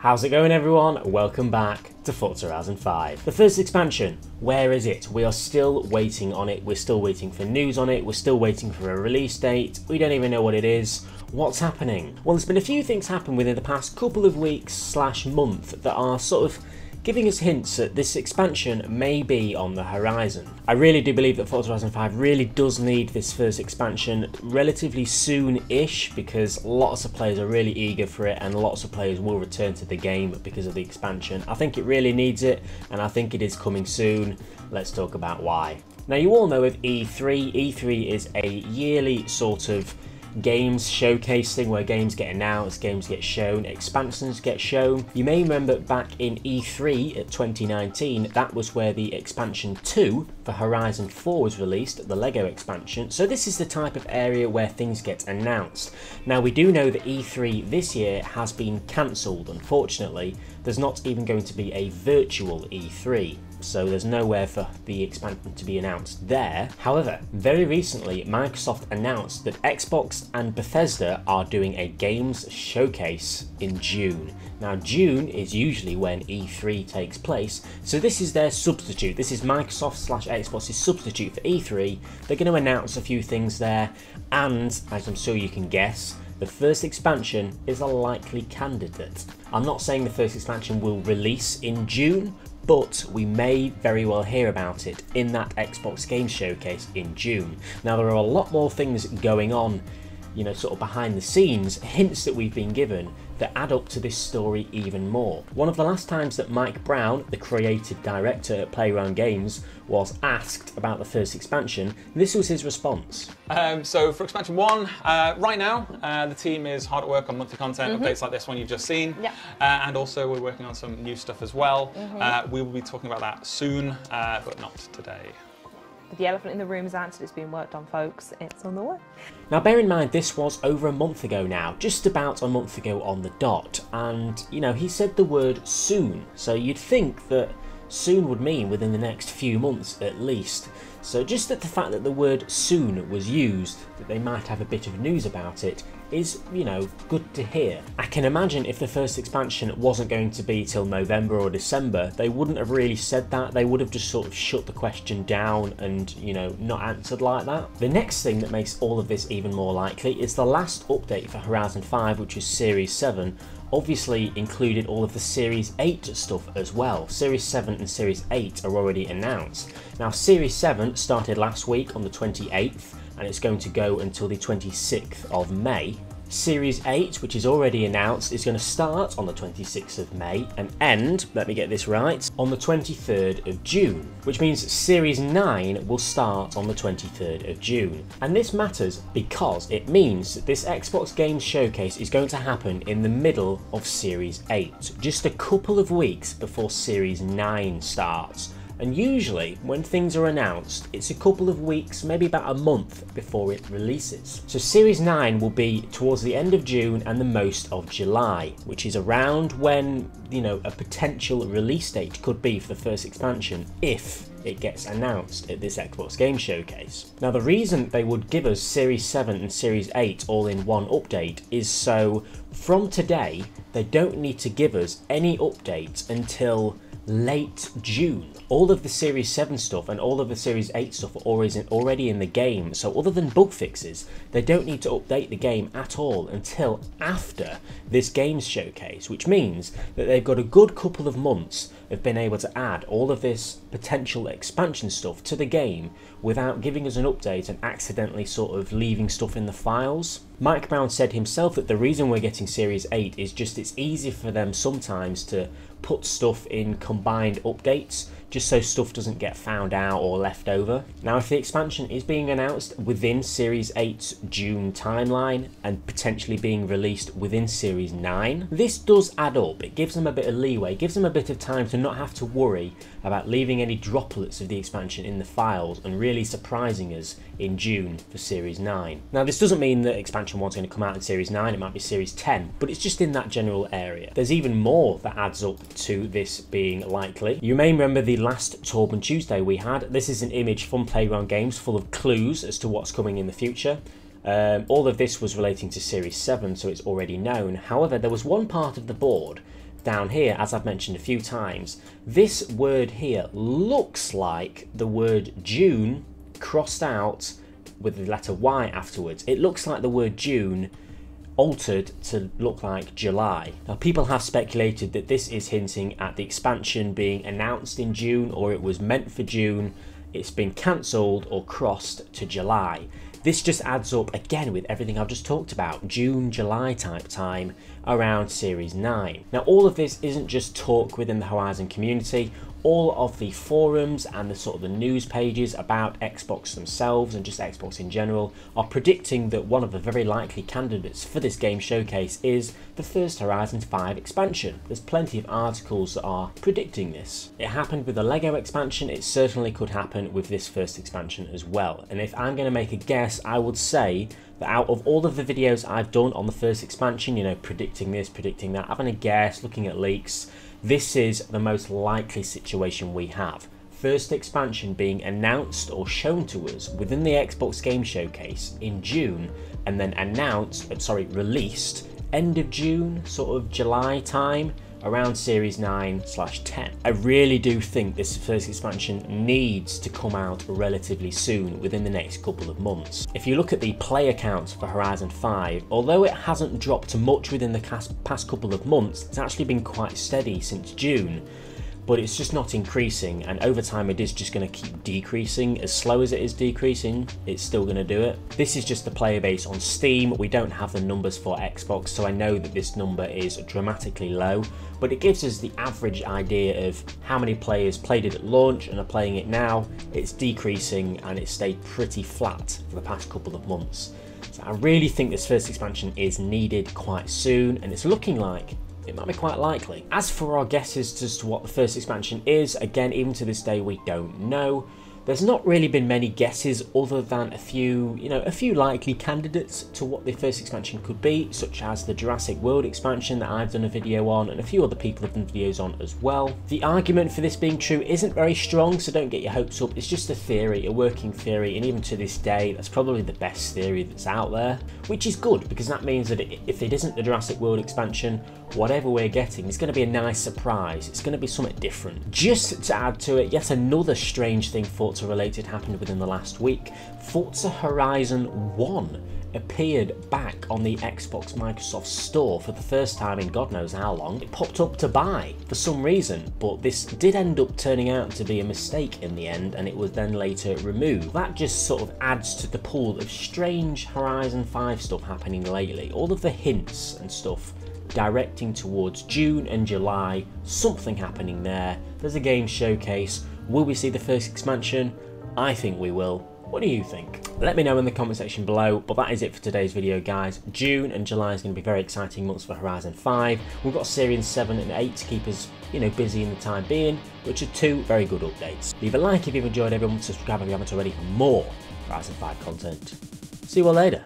How's it going everyone? Welcome back to Forza Horizon 5. The first expansion, where is it? We are still waiting on it, we're still waiting for news on it, we're still waiting for a release date, we don't even know what it is. What's happening? Well there's been a few things happen within the past couple of weeks slash month that are sort of giving us hints that this expansion may be on the horizon. I really do believe that Forza Horizon 5 really does need this first expansion relatively soon-ish because lots of players are really eager for it and lots of players will return to the game because of the expansion. I think it really needs it and I think it is coming soon. Let's talk about why. Now you all know of E3. E3 is a yearly sort of games showcasing where games get announced, games get shown, expansions get shown. You may remember back in E3 at 2019, that was where the expansion 2 for Horizon 4 was released, the LEGO expansion. So this is the type of area where things get announced. Now we do know that E3 this year has been cancelled, unfortunately. There's not even going to be a virtual E3 so there's nowhere for the expansion to be announced there. However, very recently Microsoft announced that Xbox and Bethesda are doing a games showcase in June. Now June is usually when E3 takes place, so this is their substitute. This is Microsoft slash Xbox's substitute for E3. They're going to announce a few things there, and as I'm sure you can guess, the first expansion is a likely candidate. I'm not saying the first expansion will release in June, but we may very well hear about it in that Xbox Game Showcase in June. Now, there are a lot more things going on, you know, sort of behind the scenes, hints that we've been given that add up to this story even more. One of the last times that Mike Brown, the creative director at Playground Games, was asked about the first expansion, this was his response. Um, so for expansion one, uh, right now uh, the team is hard at work on monthly content, mm-hmm. updates like this one you've just seen, yeah. uh, and also we're working on some new stuff as well. Mm-hmm. we will be talking about that soon, uh, but not today. The elephant in the room is answered. It's being worked on, folks. It's on the way. Now, bear in mind, this was over a month ago now, just about a month ago on the dot. And, you know, he said the word soon. So you'd think that soon would mean within the next few months at least. So just that the fact that the word soon was used, that they might have a bit of news about it, is, you know, good to hear. I can imagine if the first expansion wasn't going to be till November or December, they wouldn't have really said that. They would have just sort of shut the question down and, you know, not answered like that. The next thing that makes all of this even more likely is the last update for Horizon 5, which is Series 7, obviously included all of the Series 8 stuff as well. Series 7 and Series 8 are already announced. Now Series 7 started last week on the 28th and it's going to go until the 26th of May. Series 8, which is already announced, is going to start on the 26th of May and end, let me get this right, on the 23rd of June, which means Series 9 will start on the 23rd of June. And this matters because it means that this Xbox Games Showcase is going to happen in the middle of Series 8, just a couple of weeks before Series 9 starts and usually when things are announced it's a couple of weeks maybe about a month before it releases. So Series 9 will be towards the end of June and the most of July which is around when you know a potential release date could be for the first expansion if it gets announced at this Xbox Game Showcase. Now the reason they would give us Series 7 and Series 8 all in one update is so from today they don't need to give us any updates until late June. All of the Series 7 stuff and all of the Series 8 stuff are already in the game, so other than bug fixes, they don't need to update the game at all until after this games showcase, which means that they've got a good couple of months of being able to add all of this potential expansion stuff to the game without giving us an update and accidentally sort of leaving stuff in the files. Mike Brown said himself that the reason we're getting Series 8 is just it's easy for them sometimes to put stuff in combined updates just so stuff doesn't get found out or left over. Now if the expansion is being announced within Series 8's June timeline and potentially being released within Series 9, this does add up. It gives them a bit of leeway, gives them a bit of time to not have to worry about leaving any droplets of the expansion in the files and really surprising us in June for Series 9. Now this doesn't mean that expansion 1 is going to come out in Series 9, it might be Series 10, but it's just in that general area. There's even more that adds up to this being likely. You may remember the last Torben Tuesday we had. This is an image from Playground Games full of clues as to what's coming in the future. Um, all of this was relating to Series 7, so it's already known. However, there was one part of the board down here, as I've mentioned a few times, this word here looks like the word June crossed out with the letter Y afterwards. It looks like the word June altered to look like July. Now, people have speculated that this is hinting at the expansion being announced in June or it was meant for June, it's been cancelled or crossed to July. This just adds up again with everything I've just talked about, June, July type time around Series 9. Now all of this isn't just talk within the Horizon community, all of the forums and the sort of the news pages about Xbox themselves and just Xbox in general are predicting that one of the very likely candidates for this game showcase is the first Horizon 5 expansion. There's plenty of articles that are predicting this. It happened with the LEGO expansion, it certainly could happen with this first expansion as well. And if I'm going to make a guess, I would say that out of all of the videos I've done on the first expansion, you know, predicting this, predicting that, having a guess, looking at leaks, this is the most likely situation we have. First expansion being announced or shown to us within the Xbox Game Showcase in June and then announced, uh, sorry, released end of June, sort of July time, around Series 9 slash 10. I really do think this first expansion needs to come out relatively soon within the next couple of months. If you look at the player count for Horizon 5, although it hasn't dropped much within the past couple of months, it's actually been quite steady since June but it's just not increasing and over time it is just going to keep decreasing. As slow as it is decreasing it's still going to do it. This is just the player base on steam. We don't have the numbers for xbox so i know that this number is dramatically low but it gives us the average idea of how many players played it at launch and are playing it now. It's decreasing and it's stayed pretty flat for the past couple of months. So i really think this first expansion is needed quite soon and it's looking like it might be quite likely. As for our guesses as to what the first expansion is, again, even to this day, we don't know. There's not really been many guesses other than a few, you know, a few likely candidates to what the first expansion could be, such as the Jurassic World expansion that I've done a video on and a few other people have done videos on as well. The argument for this being true isn't very strong, so don't get your hopes up. It's just a theory, a working theory, and even to this day, that's probably the best theory that's out there, which is good because that means that if it isn't the Jurassic World expansion, whatever we're getting is going to be a nice surprise. It's going to be something different. Just to add to it, yet another strange thing for Forza related happened within the last week. Forza Horizon 1 appeared back on the Xbox Microsoft Store for the first time in God knows how long. It popped up to buy for some reason, but this did end up turning out to be a mistake in the end and it was then later removed. That just sort of adds to the pool of strange Horizon 5 stuff happening lately. All of the hints and stuff directing towards June and July, something happening there. There's a game showcase. Will we see the first expansion? I think we will. What do you think? Let me know in the comment section below, but that is it for today's video, guys. June and July is going to be very exciting months for Horizon 5. We've got Series 7 and 8 to keep us, you know, busy in the time being, which are two very good updates. Leave a like if you've enjoyed everyone, subscribe if you haven't already for more Horizon 5 content. See you all later.